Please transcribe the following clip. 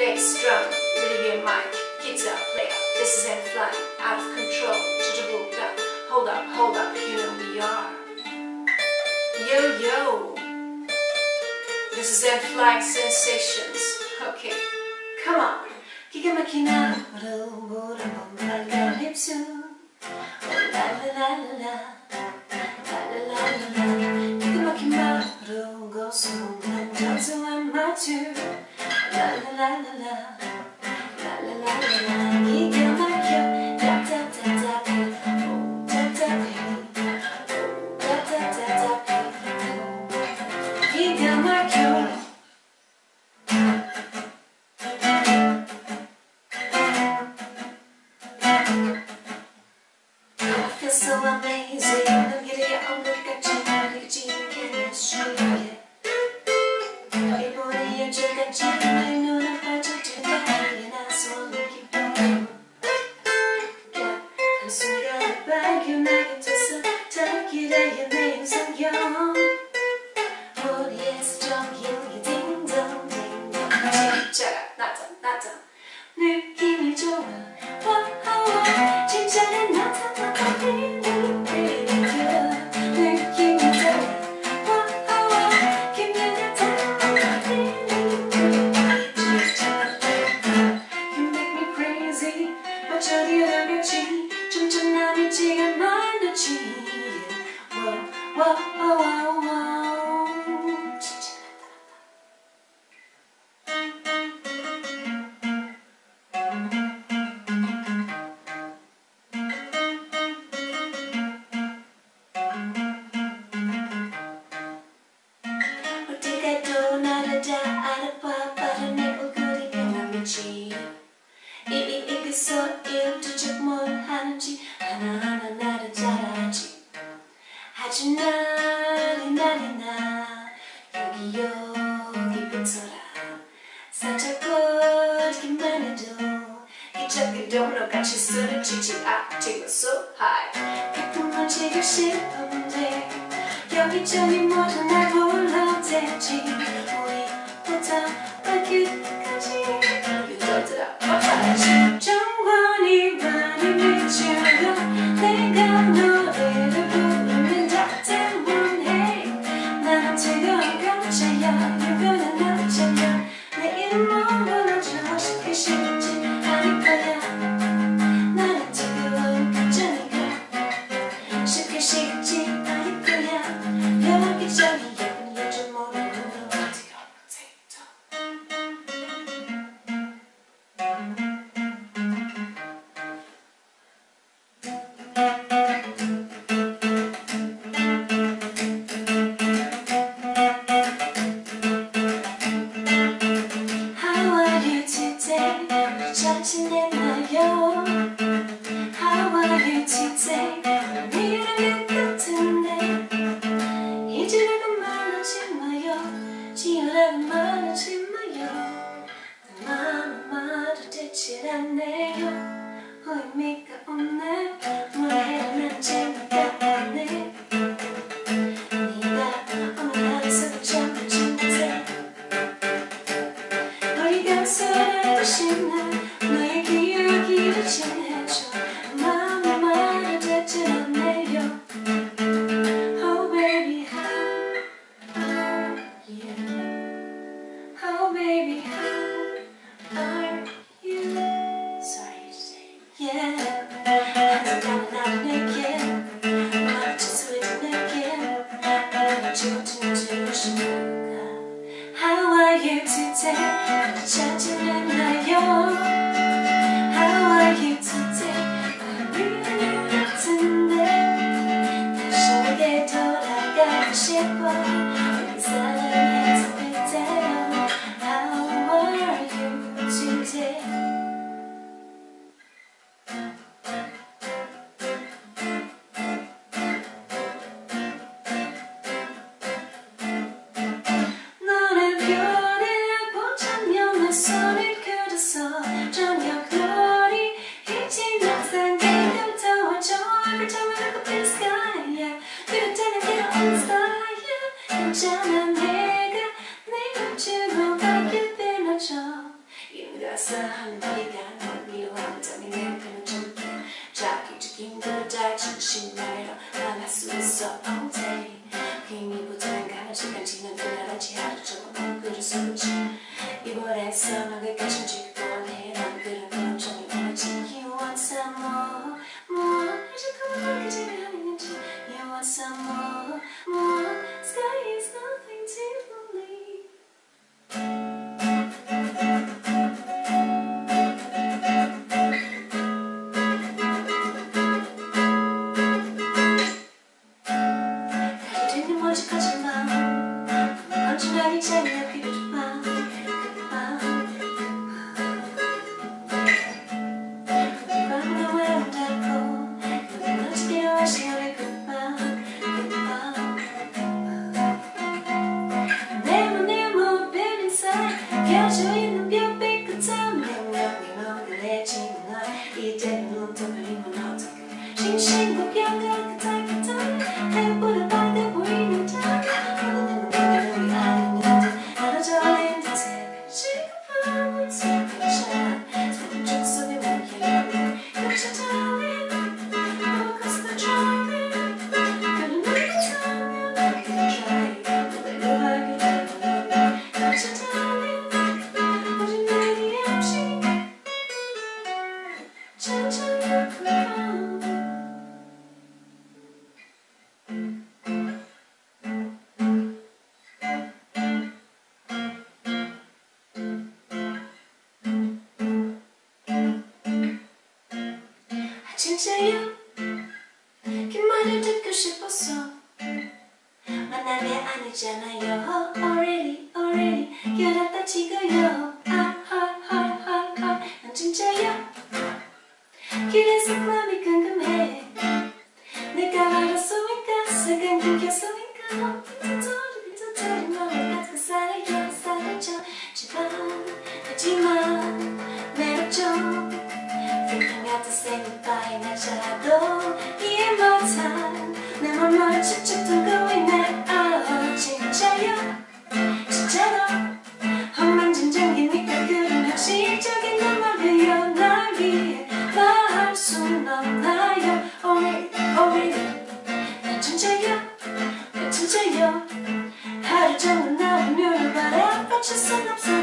Bass, drum, Bolivian mic, guitar player, this is N.Flying, out of control, to the book Hold up, hold up, you know we are. Yo, yo. This is N.Flying sensations. Okay, come on. Kika makina, ro, ro, he got my cure. yogi loud, Such a good manager He took a don't look at your son and teach it up. To so high Pick them up. To your ship on day Yogi tell me more than I hold up Oh, here to chance. 항상 네가 널 미워한다니 내 편을 줄게 자기적인 그달 진심 나로 안할 수 있어 all day 괜히 보자는 가는 시간 지난 그날한지 하루 종일 못 그릴 수 없지 이번에 써나게 가진 지금 Reagiu 진짜야 그 말을 듣고 싶었어 만남이 아니잖아요. 어, 어, already already 어, 결합다 치고요. 아헐헐헐헐 난 진짜야 그래서 마음이 궁금해. 내가 알았으니까? 순간 끊겼으니까 어떻게 저리 저리 말을 같은 사랑해 사라져 제발 하지마 just an obsession.